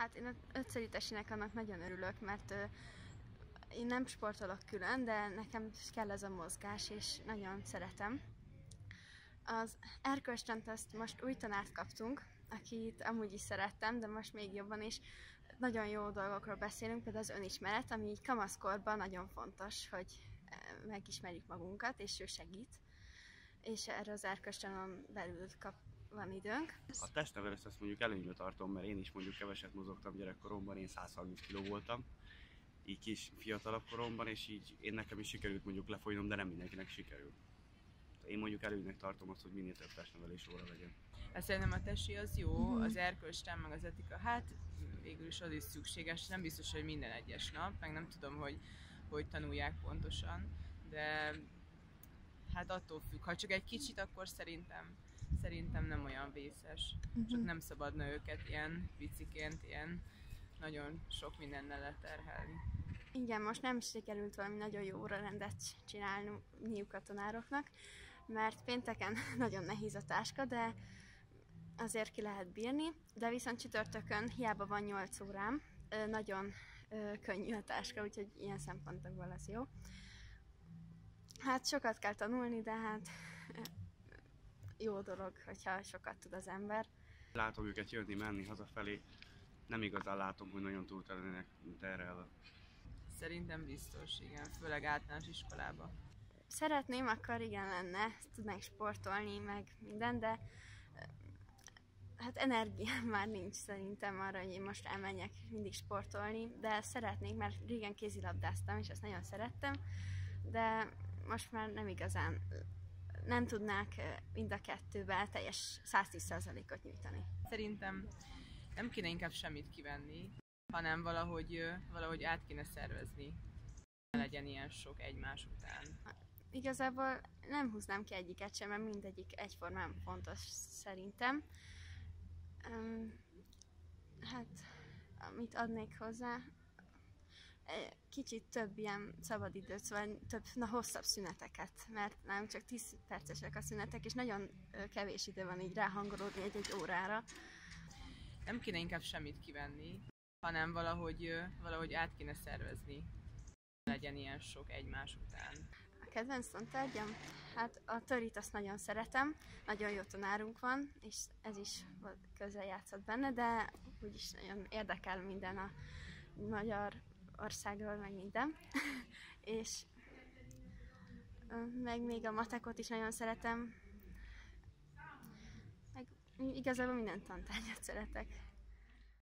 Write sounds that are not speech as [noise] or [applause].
Hát én a ötszerítesinek annak nagyon örülök, mert én nem sportolok külön, de nekem kell ez a mozgás, és nagyon szeretem. Az erkölcstant azt most új tanárt kaptunk, akit amúgy is szerettem, de most még jobban is. Nagyon jó dolgokról beszélünk, például az önismeret, ami kamaszkorban nagyon fontos, hogy megismerjük magunkat, és ő segít. És erre az erkölcstanon belül kap, van időnk. A testnevelést azt mondjuk előnybe tartom, mert én is mondjuk keveset mozogtam gyerekkoromban, én 130 kg voltam, így kis fiatalabb koromban, és így én nekem is sikerült mondjuk lefolynom, de nem mindenkinek sikerült. Én mondjuk előnynek tartom azt, hogy minél több testnevelés óra legyen. Hát szerintem a tesi az jó, az erkölcstem, meg az etika, hát végül is az is szükséges. Nem biztos, hogy minden egyes nap, meg nem tudom, hogy hogy tanulják pontosan, de hát attól függ. Ha csak egy kicsit, akkor szerintem szerintem nem olyan vészes. Csak nem szabadna őket ilyen piciként, ilyen nagyon sok mindennel leterhelni. Igen, most nem sikerült valami nagyon jó órarendet csinálniuk a tanároknak, mert pénteken [laughs] nagyon nehéz a táska, de azért ki lehet bírni, de viszont csütörtökön hiába van 8 órám, nagyon könnyű a táska, úgyhogy ilyen szempontokból lesz jó. Hát sokat kell tanulni, de hát jó dolog, hogyha sokat tud az ember. Látom őket jönni, menni hazafelé, nem igazán látom, hogy nagyon túl lennének terhelve. Szerintem biztos, igen, főleg általános iskolába. Szeretném, akkor igen lenne, tudnánk sportolni, meg minden, de ö, hát energiám [laughs] már nincs szerintem arra, hogy én most elmenjek mindig sportolni, de szeretnék, mert régen kézilabdáztam, és ezt nagyon szerettem, de most már nem igazán nem tudnák mind a kettőbe teljes 110%-ot nyújtani. Szerintem nem kéne inkább semmit kivenni, hanem valahogy, valahogy át kéne szervezni. Ne legyen ilyen sok egymás után. Igazából nem húznám ki egyiket sem, mert mindegyik egyformán fontos szerintem. Um, hát, amit adnék hozzá, kicsit több ilyen szabadidőt, szóval több, na, hosszabb szüneteket, mert nem csak 10 percesek a szünetek, és nagyon kevés idő van így ráhangolódni egy-egy órára. Nem kéne inkább semmit kivenni, hanem valahogy, valahogy át kéne szervezni. Legyen ilyen sok egymás után. A kedvenc tantárgyam? Hát a törit azt nagyon szeretem, nagyon jó tanárunk van, és ez is közel játszott benne, de úgyis nagyon érdekel minden a magyar országról, meg minden. [laughs] és meg még a matekot is nagyon szeretem. Meg igazából minden tantárgyat szeretek.